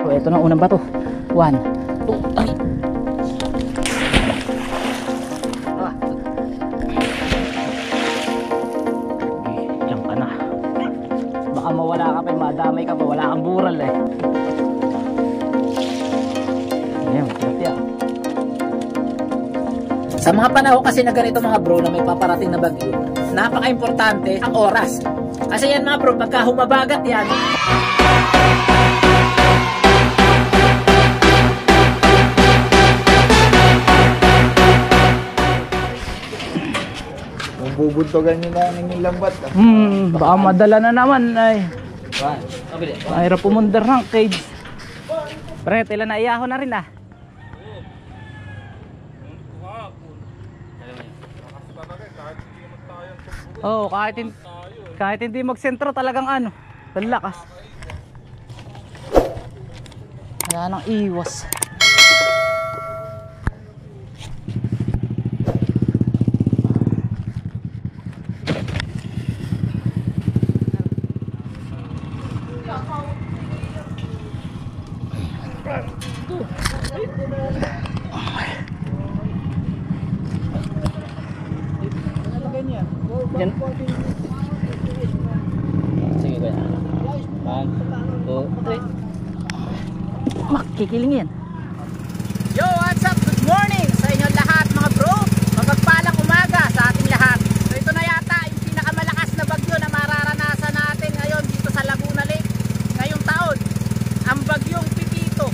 So, ito na unang bato. One, two, three. Ah. Okay. Baka mawala ka pa, madamay ka pa, wala kang bural eh. Ayan, tilapia. Sa mga panahon kasi na ganito mga bro na may paparating na bagyo, napaka-importante ang oras. Kasi yan mga bro, pagka humabagat yan, bubuntogan nyo na ng yung lambat. ah. Hmm, baka madala na naman ay. Mahirap pumundar ng cage. Pre, tila na iyaho na rin ah. Oh, kahit hindi, kahit hindi magsentro talagang ano, lalakas. Wala nang iwas. Two, three. Makikiling yan. Yo, what's up? Good morning sa inyo lahat mga bro. Mapagpalang umaga sa ating lahat. So ito na yata yung pinakamalakas na bagyo na mararanasan natin ngayon dito sa Laguna Lake ngayong taon. Ang bagyong Pipito.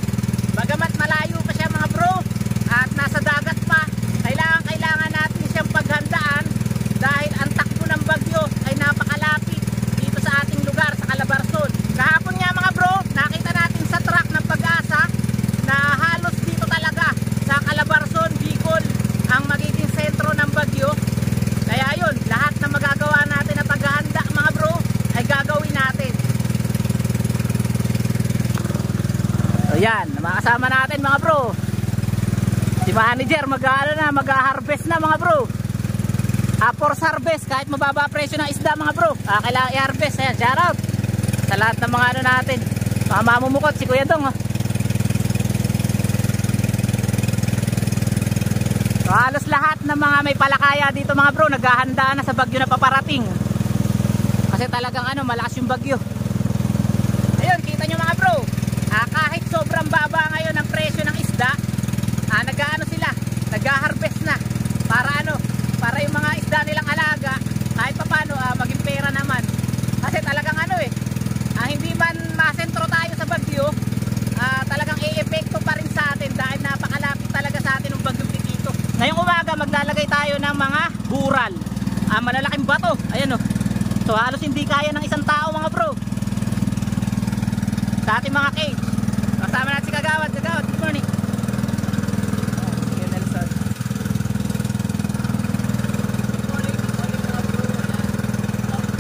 Bagamat malayo pa siya mga bro at nasa dagat pa, kailangan kailangan natin siyang paghandaan dahil ang takbo ng bagyo ay napakalapit dito sa ating lugar sa Calabarzon. Kahapon nga mga bro, nakita natin sa track ng pag-asa na halos dito talaga sa Calabarzon, Bicol ang magiging sentro ng bagyo. Kaya yun, lahat na magagawa natin na paghahanda mga bro ay gagawin natin. So yan, makasama natin mga bro. Si manager mag-ano na, mag-harvest na mga bro. Ah, force harvest kahit mababa presyo ng isda mga bro. Ah, kailangan i-harvest. Ayan, shout out sa lahat ng mga ano natin. Mga mamumukot si Kuya Dong. Oh. So, halos lahat ng mga may palakaya dito mga bro naghahanda na sa bagyo na paparating. Kasi talagang ano, malakas yung bagyo. Ayun, kita nyo mga bro. Ah, kahit sobrang baba ngayon ang presyo ng isda, ah, nag-ano sila, nag-harvest na. Para ano, para yung mga isda nilang alaga, kahit papano ah, maging pera naman. Kasi talagang ano eh, ah, hindi man masentro tayo sa bagyo, ah, talagang i-epekto pa rin sa atin dahil napakalapit talaga sa atin ng bagyong Pipito. Ngayong umaga maglalagay tayo ng mga bural. Ah, malalaking bato. Ayan oh. So halos hindi kaya ng isang tao mga bro. Sa ating mga cage. Kagawad. Kagawad, good morning. Kuya Nelson.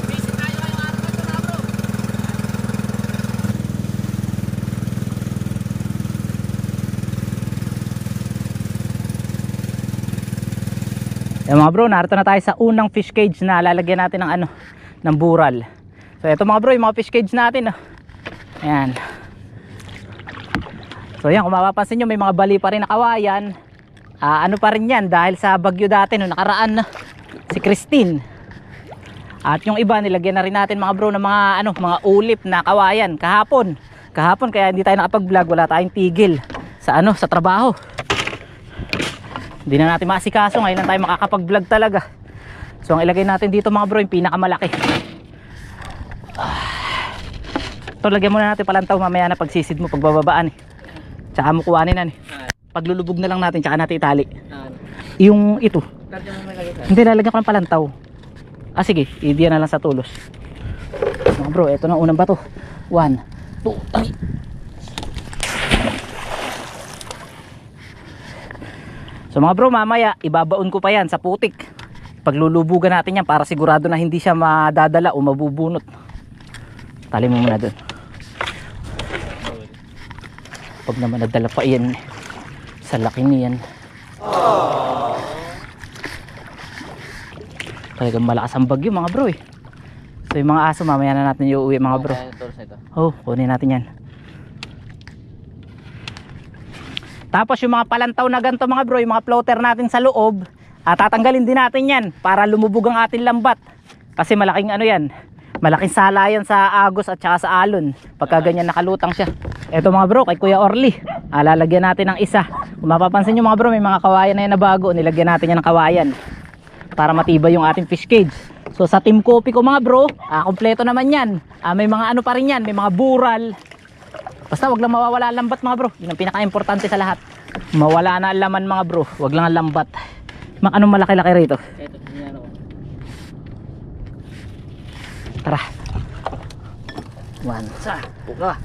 Busy tayo ngayong araw na ito, mga bro. Yan mga bro, narito na tayo sa unang fish cage na lalagyan natin ng ano, ng bural. So ito mga bro, yung mga fish cage natin. Oh. Ayan. So yan, kung mapapansin nyo, may mga bali pa rin na kawayan. Ah, ano pa rin yan, dahil sa bagyo dati no, nakaraan na si Christine. At yung iba, nilagyan na rin natin mga bro ng mga, ano, mga ulip na kawayan kahapon. Kahapon, kaya hindi tayo nakapag-vlog, wala tayong tigil sa ano, sa trabaho. Hindi na natin maasikaso, ngayon lang tayo makakapag-vlog talaga. So ang ilagay natin dito mga bro, yung pinakamalaki. Ah. Ito, lagyan muna natin palantaw mamaya na pagsisid mo, pagbababaan eh. Tsaka mo kuhanin na eh. Paglulubog na lang natin, tsaka natin itali. Yung ito. Hindi, lalagyan ko ng palantaw. Ah sige, idiyan na lang sa tulos. Mga bro, ito na unang bato. One, two, three. So mga bro, mamaya ibabaon ko pa yan sa putik. Paglulubugan natin yan para sigurado na hindi siya madadala o mabubunot. Tali mo muna doon. Pag naman nadala pa yan sa laki niyan. Talagang malakas ang bagyo mga bro eh. So yung mga aso mamaya na natin iuwi mga bro. Oh, kunin natin yan. Tapos yung mga palantaw na ganito mga bro, yung mga floater natin sa loob, at tatanggalin din natin yan para lumubog ang ating lambat. Kasi malaking ano yan, malaking sala yan sa agos at saka sa alon. Pagka ganyan nakalutang siya. Eto mga bro, kay Kuya Orly, ah, lalagyan natin ng isa. Kung mapapansin nyo mga bro, may mga kawayan na yan na bago, nilagyan natin yan ng kawayan para matibay yung ating fish cage. So sa team coffee ko mga bro, ah, kompleto naman yan. Ah, may mga ano pa rin yan, may mga bural. Basta wag lang mawawala ang lambat mga bro. Yun ang pinaka-importante sa lahat. Mawala na ang laman mga bro, wag lang ang lambat. Mak anong malaki-laki rito? Ito, tingnan ko. Tara. One, sa. Buka.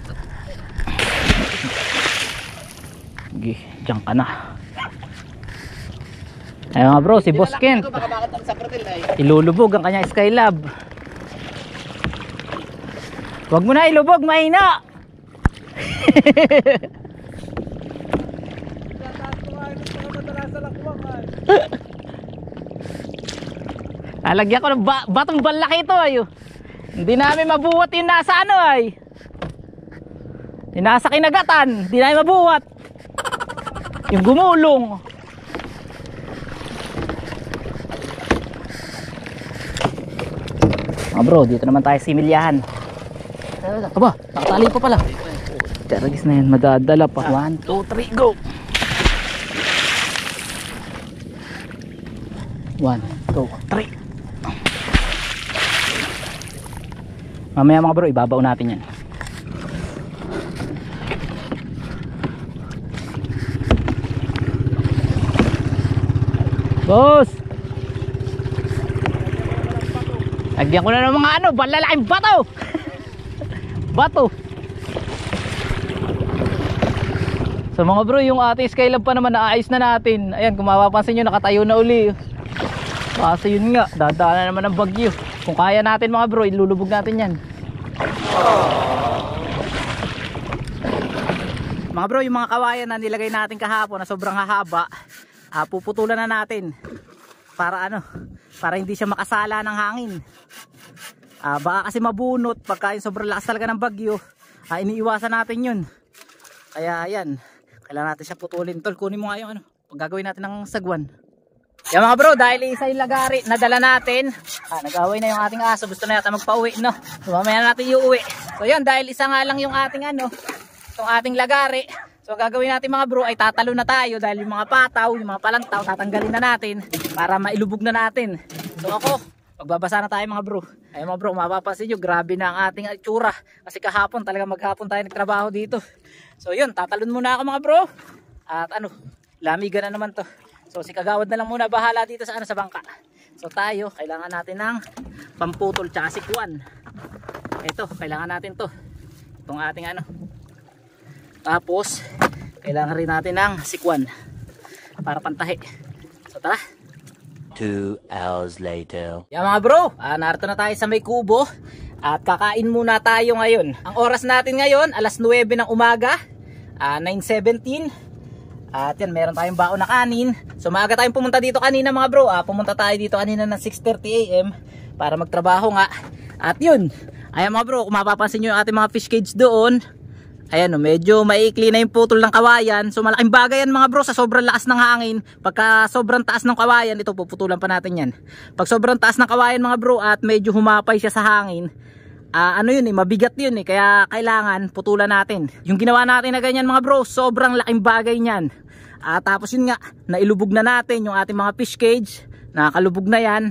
Sige, diyan ka na. Ayun mga bro, si Boss Kent. Ay. Ilulubog ang kanyang Skylab. Huwag mo na ilubog, mahina. Lalagyan ko ng ba batong balaki ito ay. Hindi namin mabuhat yung nasa ano ay. Yung nasa kinagatan, hindi namin mabuhat. Yung gumulong. Mga bro, dito naman tayo similyahan. Aba, nakatali pa pala. Teragis na yan, madadala pa. 1, 2, 3, go! 1, 2, 3. Mamaya mga bro, ibabaw natin yan. Boss! Lagyan ko na ng mga ano, balalaking bato. bato. So mga bro, yung ating skylab pa naman naayos na natin. Ayan, kung mapapansin nyo, nakatayo na uli. Kasi yun nga, dadaan na naman ng bagyo. Kung kaya natin mga bro, ilulubog natin yan. Mga bro, yung mga kawayan na nilagay natin kahapon na sobrang hahaba, ah, puputulan na natin. Para ano, para hindi siya makasala ng hangin. Ah, baka kasi mabunot pagka yung sobrang lakas talaga ng bagyo. Ah, iniiwasan natin yun. Kaya ayan, kailangan natin siya putulin. Tol, kunin mo nga yung ano, pag gagawin natin ng sagwan. Yan mga bro, dahil isa yung lagari na dala natin. Ah, nag-away na yung ating aso. Gusto na yata magpa-uwi, no? So, mamaya na natin iuwi. So yan, dahil isa nga lang yung ating ano, itong ating lagari. So gagawin natin mga bro ay tatalo na tayo dahil yung mga pataw, yung mga palantaw, tatanggalin na natin para mailubog na natin. So ako, magbabasa na tayo mga bro. Ay mga bro, mapapansin nyo, grabe na ang ating itsura. Kasi kahapon, talaga maghapon tayo nagtrabaho dito. So yun, tatalon muna ako mga bro. At ano, lamigan na naman to. So si Kagawad na lang muna bahala dito sa ano sa bangka. So tayo, kailangan natin ng pamputol tsaka sikwan. Ito, kailangan natin to. Itong ating ano. Tapos, kailangan rin natin ng sikwan para pantahi. So tara. Two hours later. Yan mga bro, ah, narito na tayo sa may kubo at kakain muna tayo ngayon. Ang oras natin ngayon, alas 9 ng umaga, ah, 9.17. At yan, meron tayong baon na kanin. So maaga tayong pumunta dito kanina mga bro. Ah, pumunta tayo dito kanina ng 6.30 am para magtrabaho nga. At yun, ayan mga bro, kung mapapansin nyo yung ating mga fish cage doon, Ayan o, medyo maikli na yung putol ng kawayan. So malaking bagay yan mga bro sa sobrang lakas ng hangin. Pagka sobrang taas ng kawayan, ito puputulan pa natin yan. Pag sobrang taas ng kawayan mga bro at medyo humapay siya sa hangin, ah, ano yun eh, mabigat yun eh. Kaya kailangan putulan natin. Yung ginawa natin na ganyan mga bro, sobrang laking bagay niyan. Ah, tapos yun nga, nailubog na natin yung ating mga fish cage. Nakakalubog na yan.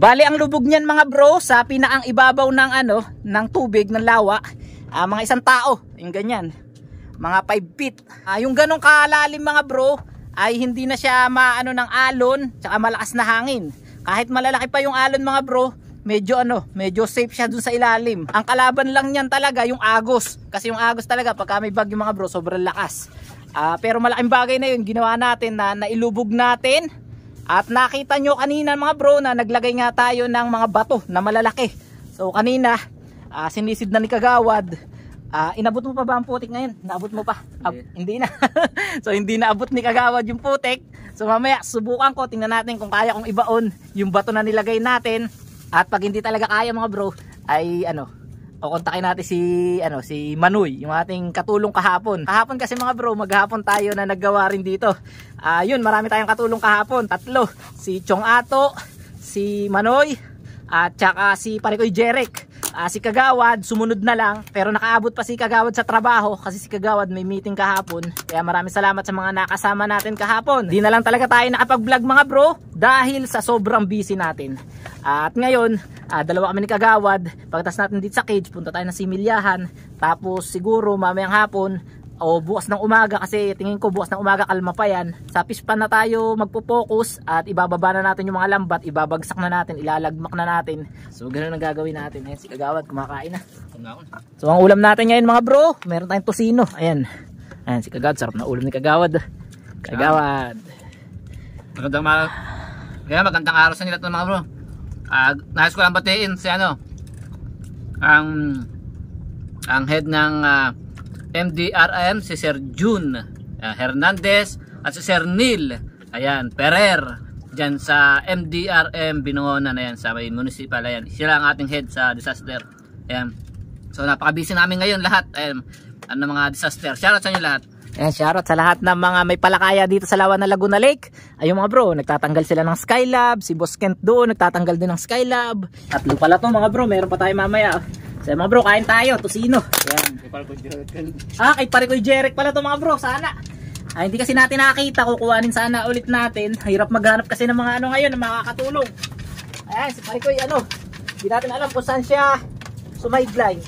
Bali ang lubog niyan mga bro sa pinaang ibabaw ng ano, ng tubig, ng lawa. Ah, mga isang tao, yung ganyan. Mga 5 feet. Ah, yung ganong kalalim mga bro, ay hindi na siya maano ng alon, tsaka malakas na hangin. Kahit malalaki pa yung alon mga bro, medyo ano, medyo safe siya dun sa ilalim. Ang kalaban lang niyan talaga yung agos. Kasi yung agos talaga pagka may bagyo mga bro, sobrang lakas. Ah, pero malaking bagay na yun, ginawa natin na nailubog natin. At nakita nyo kanina mga bro na naglagay nga tayo ng mga bato na malalaki. So kanina, ah, sinisid na ni Kagawad. Ah, inabot mo pa ba ang putik ngayon? Naabot mo pa? Ab- hindi na. so hindi na abot ni Kagawad yung putik. So mamaya subukan ko, tingnan natin kung kaya kong ibaon yung bato na nilagay natin. At pag hindi talaga kaya mga bro, ay ano, o kontakin natin si ano si Manoy, yung ating katulong kahapon. Kahapon kasi mga bro, maghapon tayo na naggawa rin dito. Ah, yun, marami tayong katulong kahapon. Tatlo, si Chong Ato, si Manoy, at saka si Parikoy Jeric. Ah, si Kagawad, sumunod na lang. Pero nakaabot pa si Kagawad sa trabaho kasi si Kagawad may meeting kahapon. Kaya maraming salamat sa mga nakasama natin kahapon. Di na lang talaga tayo nakapag-vlog mga bro dahil sa sobrang busy natin. At ngayon, ah, dalawa kami ni Kagawad. Pagkatapos natin dito sa cage, punta tayo ng Similyahan. Tapos siguro mamayang hapon, o bukas ng umaga kasi tingin ko bukas ng umaga kalma pa yan. Sa pispan na tayo magpo-focus at ibababa na natin yung mga lambat ibabagsak na natin ilalagmak na natin. So ganun ang gagawin natin. Ayan si Kagawad kumakain na. So ang ulam natin ngayon mga bro meron tayong tosino. Ayan. Ayan si Kagawad sarap na ulam ni Kagawad. Kagawad. Magandang ma Kaya magandang araw sa nila ito mga bro. Ah, nais ko lang batiin si ano ang ang head ng ah, MDRM si Sir June ah, Hernandez at si Sir Neil. Ayan Perer dyan sa MDRM Binungonan ayan sa may municipal. Ayan sila ang ating head sa disaster. Ayan. So napaka-busy namin ngayon lahat. Ayan ano mga disaster. Shoutout sa inyo lahat. Ayan, shoutout sa lahat ng mga may palakaya dito sa Lawa na Laguna Lake. Ayun mga bro, nagtatanggal sila ng Skylab. Si Boss Kent doon, nagtatanggal din ng Skylab. Tatlo pala to mga bro, meron pa tayo mamaya. So mga bro, kain tayo, tosino. Ayan. Ah, kay pare ko Jeric pala to mga bro, sana. Ah, hindi kasi natin nakakita, kukuhanin sana ulit natin. Hirap maghanap kasi ng mga ano ngayon, ng makakatulong. Ayan, si pare ko ano, hindi natin alam kung saan siya sumideline.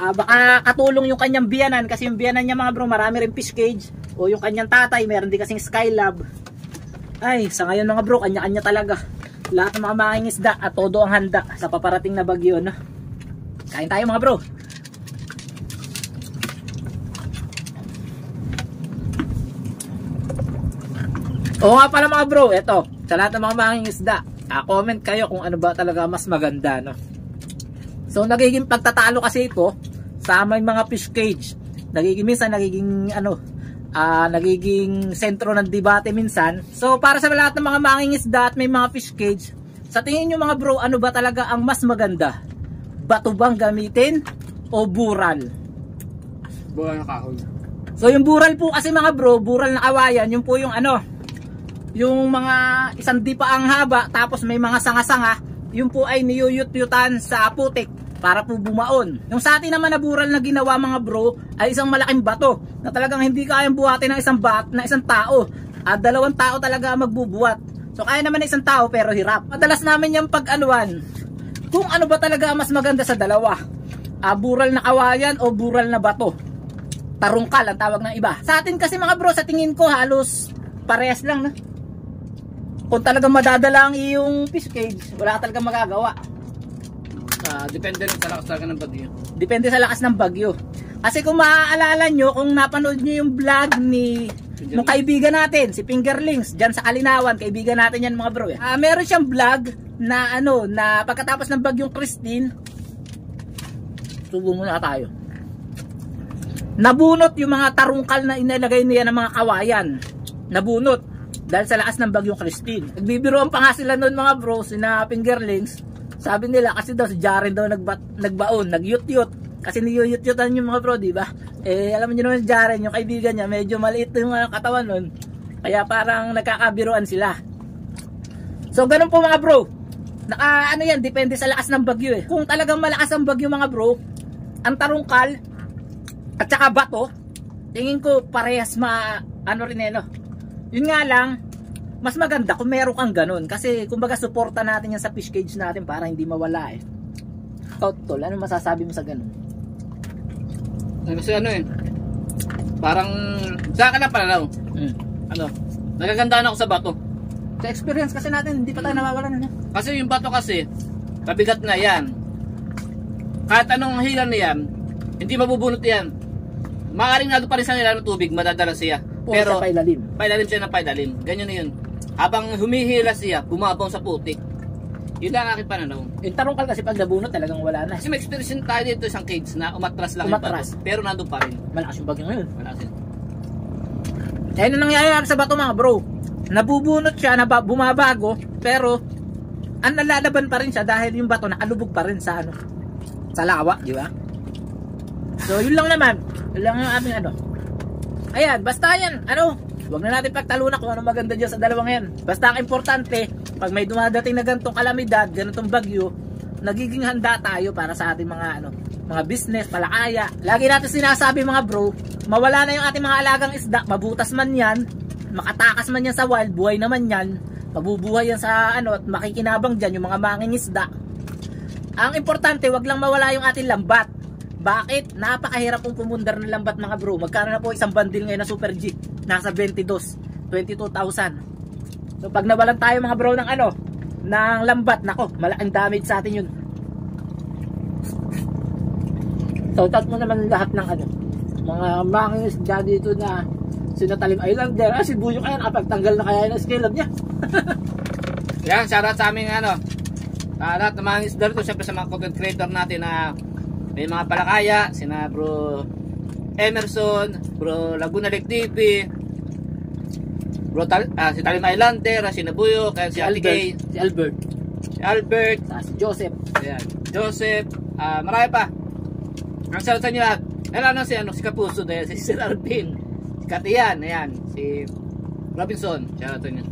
Ah, baka katulong yung kanyang biyanan kasi yung biyanan niya mga bro marami rin fish cage o yung kanyang tatay meron din kasing skylab ay sa ngayon mga bro kanya-kanya talaga lahat ng mga manging isda at todo ang handa sa paparating na bagyo no? Kain tayo mga bro Oo nga pala mga bro, eto, sa lahat ng mga manging isda, ah, comment kayo kung ano ba talaga mas maganda, no? So, nagiging pagtatalo kasi ito sa may mga fish cage. Nagiging minsan, nagiging ano, ah, nagiging sentro ng debate minsan. So, para sa lahat ng mga manging isda at may mga fish cage, sa tingin nyo mga bro, ano ba talaga ang mas maganda? Bato bang gamitin o bural? Buwan na kahoy. So yung bural po kasi mga bro, bural na kawayan, yung po yung ano, yung mga isang di pa ang haba, tapos may mga sanga-sanga, yun po ay niyuyut-yutan sa putik para po bumaon. Yung sa atin naman na bural na ginawa mga bro, ay isang malaking bato na talagang hindi kayang buhatin ng isang bat na isang tao. At dalawang tao talaga magbubuhat. So kaya naman ng isang tao pero hirap. Madalas namin yung pag-anuan, kung ano ba talaga mas maganda sa dalawa. Ah, bural na kawayan o bural na bato tarungkal ang tawag ng iba. Sa atin kasi mga bro, sa tingin ko halos parehas lang na. Kung talagang madadala ang iyong fish cage, wala ka talagang magagawa. Ah, depende rin sa lakas talaga ng bagyo. Depende sa lakas ng bagyo. Kasi kung maaalala nyo, kung napanood nyo yung vlog ni nung kaibigan natin, si Fingerlings, dyan sa Kalinawan, kaibigan natin yan mga bro. Eh. Ah, meron siyang vlog na ano, na pagkatapos ng bagyong Christine, subo muna tayo. Nabunot yung mga tarungkal na inilagay niya ng mga kawayan. Nabunot dahil sa lakas ng bagyong Christine. Nagbibiroan pa nga sila noon mga bro, sina Fingerlings. Sabi nila kasi daw si Jaren daw nagba, nagbaon, nagyut-yut. Kasi niyuyut-yutan yung mga bro, di ba? Eh, alam niyo naman si Jaren, yung kaibigan niya, medyo maliit yung mga katawan nun. Kaya parang nagkakabiruan sila. So, ganun po mga bro. Naka, ano yan, depende sa lakas ng bagyo eh. Kung talagang malakas ang bagyo mga bro, ang tarungkal, at saka bato, tingin ko parehas ma, ano rin eh, no? Yun nga lang, mas maganda kung meron kang ganun. Kasi, kumbaga, suporta natin yan sa fish cage natin para hindi mawala eh. Totol, ano masasabi mo sa ganun? Kasi ano eh, parang sa akin na pananaw, Hmm. ano, nagagandaan ako sa bato. Sa experience kasi natin, hindi pa tayo nawawalan. Ano? Kasi yung bato kasi, mabigat na yan. Kahit anong hila na yan, hindi mabubunot yan. Maaaring nado pa rin sa nila ng tubig, madadala siya. Pero, Pero, sa pailalim. pailalim siya ng pailalim. Ganyan na yun. Habang humihila siya, bumabong sa putik. Yun lang ang aking pananaw. Yung tarungkal kasi pag nabunot talagang wala na. Kasi may experience din tayo dito isang cage na umatras lang Umatras. yung bato. Pero nandun pa rin. Malakas yung bagyo ngayon. Wala kasi. Eh, ano nangyayari sa bato mga bro? Nabubunot siya, naba, bumabago, pero ang nalalaban pa rin siya dahil yung bato nakalubog pa rin sa ano sa lawa, di ba? So yun lang naman. Yun lang yung aming ano. Ayan, basta yan. Ano? Huwag na natin pagtalunan kung ano maganda dyan sa dalawang yan. Basta ang importante, pag may dumadating na ganitong kalamidad, ganitong bagyo, nagiging handa tayo para sa ating mga ano, mga business, palakaya. Lagi natin sinasabi mga bro, mawala na yung ating mga alagang isda, mabutas man yan, makatakas man yan sa wild, buhay naman yan, mabubuhay yan sa ano, at makikinabang dyan yung mga manging isda. Ang importante, wag lang mawala yung ating lambat. Bakit? Napakahirap pong pumundar ng lambat mga bro. Magkano na po isang bundle ngayon na Super G? Nasa 22, 22,000. So pag nawalan tayo mga bro ng ano, ng lambat, nako, malaking damage sa atin yun. So tat mo naman lahat ng ano, mga manging isda dito na sinatalim islander, ah si Buyo kaya nakapagtanggal na kaya ng scale up niya. Yan, shoutout sa aming ano. Uh, lahat ng mga isda rito, sa mga content creator natin na may mga palakaya, sina bro Emerson, bro Laguna Lake TV, bro Tal ah, si Talim Islander, si Nabuyo, kaya si Ate Kay, si Albert, si Albert, sa si Joseph, Ayan. Joseph, ah marami pa. Ang shoutout sa inyo lahat. Ayan ano si ano si Kapuso dahil si Sir Alvin, si Katian, ayan, si Robinson, shoutout sa inyo.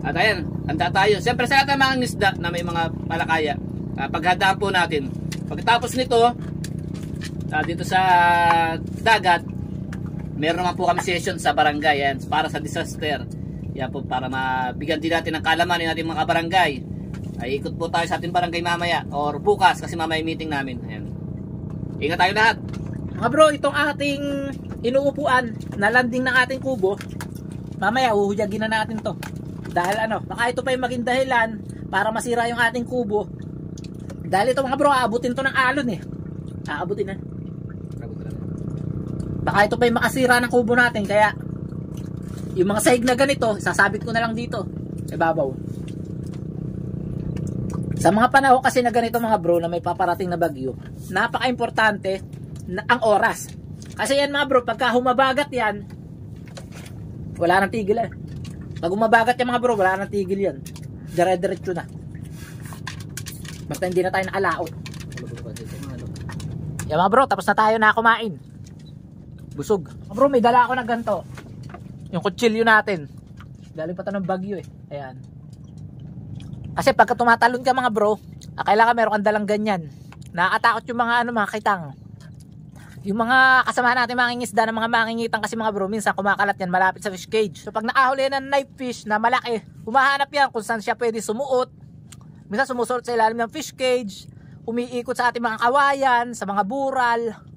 At ayan, handa tayo. Siyempre sa lahat ng mga isda na may mga palakaya, uh, paghandaan po natin. Pagkatapos nito, ah, dito sa dagat, meron naman po kami session sa barangay yan, para sa disaster. Yan po para mabigyan din natin ng kalaman ng ating mga barangay. Ay ikot po tayo sa ating barangay mamaya or bukas kasi mamaya yung meeting namin. Ayan. Ingat tayo lahat. Mga bro, itong ating inuupuan na landing ng ating kubo, mamaya uhudyagin na natin to. Dahil ano, baka ito pa yung maging dahilan para masira yung ating kubo. Dahil ito mga bro, aabutin to ng alon eh. Aabutin na. Baka ito pa yung makasira ng kubo natin, kaya yung mga sahig na ganito, sasabit ko na lang dito. Sa babaw. Sa mga panahon kasi na ganito mga bro na may paparating na bagyo, napaka-importante na ang oras. Kasi yan mga bro, pagka humabagat yan, wala nang tigil eh. Pag humabagat yan mga bro, wala nang tigil yan. Dire-diretso na. Basta hindi na tayo nakalaot. Yan mga bro, tapos na tayo na kumain. Busog. Mga bro, may dala ako ng ganito. Yung kutsilyo natin. Galing pa ng bagyo eh. Ayan. Kasi pagka tumatalon ka mga bro, ah, kailangan meron kang dalang ganyan. Nakakatakot yung mga ano mga kitang. Yung mga kasama natin mangingisda ng mga mangingitang kasi mga bro, minsan kumakalat yan malapit sa fish cage. So pag nakahuli ng knife fish na malaki, humahanap yan kung saan siya pwede sumuot. Minsan sumusuot sa ilalim ng fish cage, umiikot sa ating mga kawayan, sa mga bural.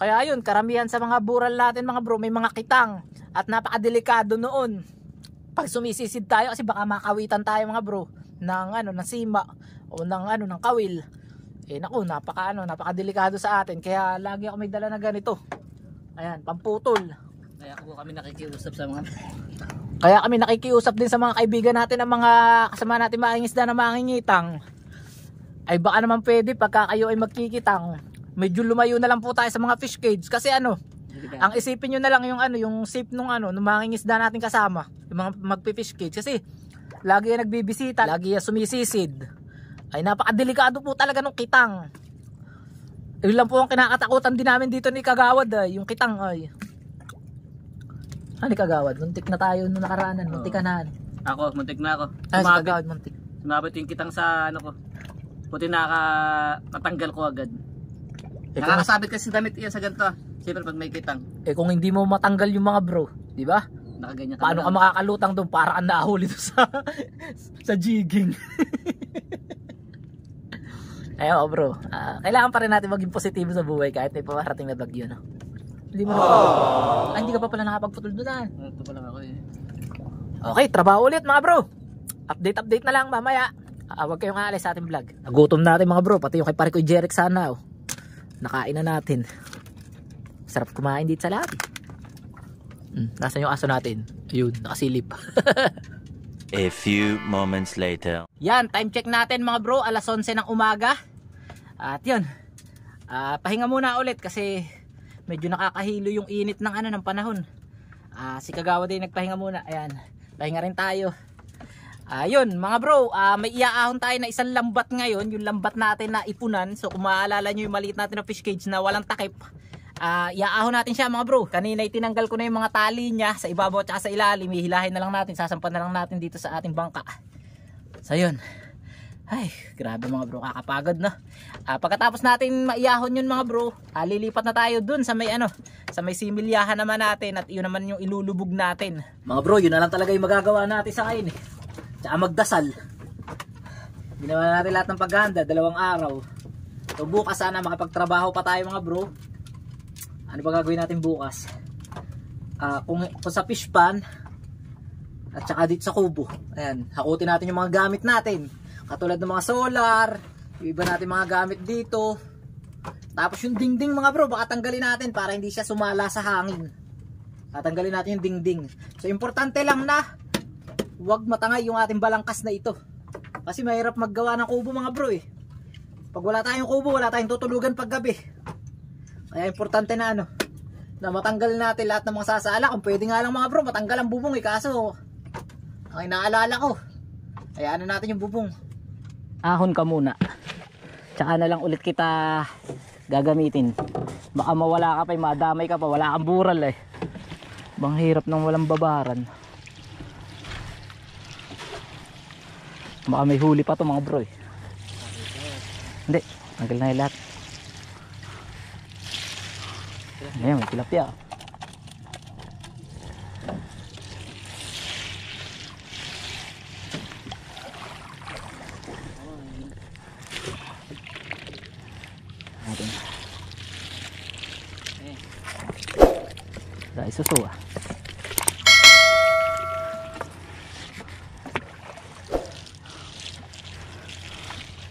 Kaya yun, karamihan sa mga bural natin mga bro, may mga kitang. At napakadelikado noon. Pag sumisisid tayo kasi baka makawitan tayo mga bro ng ano ng sima o ng ano ng kawil. Eh naku, napaka ano, napakadelikado sa atin. Kaya lagi ako may dala na ganito. Ayan, pamputol. Kaya po kami nakikiusap sa mga Kaya kami nakikiusap din sa mga kaibigan natin ng mga kasama natin mangingisda na mangingitang. Ay baka naman pwede pagka kayo ay magkikitang. Medyo lumayo na lang po tayo sa mga fish cage kasi ano, ang isipin nyo na lang yung ano, yung safe nung ano, nung mangingisda natin kasama, yung mga magpi-fish cage kasi lagi yan nagbibisita, lagi yan sumisisid. Ay napakadelikado po talaga nung kitang. Yun lang po ang kinakatakutan din namin dito ni Kagawad ay, yung kitang ay. Ano Kagawad? Muntik na tayo nung nakaraanan, muntik ka na. Ako, muntik na ako. Ay, Sumabit, Kagawad, muntik. sumabit yung kitang sa ano ko. Puti naka natanggal ko agad. Eh kung, Nakakasabit kasi damit iyan sa ganito. ah. Siyempre pag may kitang, eh kung hindi mo matanggal yung mga bro, di ba? nakaganyan Paano ka makakalutang doon para ka nahuli doon sa sa jigging. Ayun bro, Ah, kailangan pa rin natin maging positibo sa buhay kahit may pamarating na bagyo no. Hindi mo ah, hindi ka pa pala nakapagputol doon ah. Ito pa lang ako eh. Okay, trabaho ulit mga bro. Update update na lang mamaya. Ah, huwag kayong aalis sa ating vlog. Nagutom natin mga bro, pati yung kay pare ko Jeric sana oh. Nakain na natin. Sarap kumain dito sa lahat. Hmm, nasaan yung aso natin? Yun, nakasilip. A few moments later. Yan, time check natin mga bro, alas 11 ng umaga. At yun, ah, pahinga muna ulit kasi medyo nakakahilo yung init ng ano ng panahon. Ah, si Kagawa din nagpahinga muna. Ayan, pahinga rin tayo. Ayun, mga bro, ah, may iaahon tayo na isang lambat ngayon, yung lambat natin na ipunan. So kung maalala nyo yung maliit natin na fish cage na walang takip, ah, iaahon natin siya mga bro. Kanina itinanggal ko na yung mga tali niya sa ibabaw at sa ilalim. Hihilahin na lang natin, sasampan na lang natin dito sa ating bangka. So yun. Ay, grabe mga bro, kakapagod na. Ah, pagkatapos natin maiyahon yun mga bro, ah, lilipat na tayo dun sa may ano, sa may similyahan naman natin at yun naman yung ilulubog natin. Mga bro, yun na lang talaga yung magagawa natin sa kain eh. Tsaka magdasal. Ginawa natin lahat ng paghanda, dalawang araw. So bukas sana makapagtrabaho pa tayo mga bro. Ano ba gagawin natin bukas? Ah, kung, kung sa fish pan, at saka dito sa kubo. Ayan, hakutin natin yung mga gamit natin. Katulad ng mga solar, yung iba natin mga gamit dito. Tapos yung dingding mga bro, baka tanggalin natin para hindi siya sumala sa hangin. Tatanggalin natin yung dingding. So importante lang na huwag matangay yung ating balangkas na ito. Kasi mahirap maggawa ng kubo mga bro eh. Pag wala tayong kubo, wala tayong tutulugan pag gabi. Kaya importante na ano, na matanggal natin lahat ng mga sasala. Kung pwede nga lang mga bro, matanggal ang bubong eh. Kaso, ang inaalala ko, hayaan na natin yung bubong. Ahon ka muna. Tsaka na lang ulit kita gagamitin. Baka mawala ka pa, eh, madamay ka pa, wala kang bural eh. Bang hirap ng walang babaran. Baka may huli pa to mga bro eh. Hindi, tanggal na yung lahat. Ayan, may tilapia. Natin. Sa isuso ah.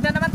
6 7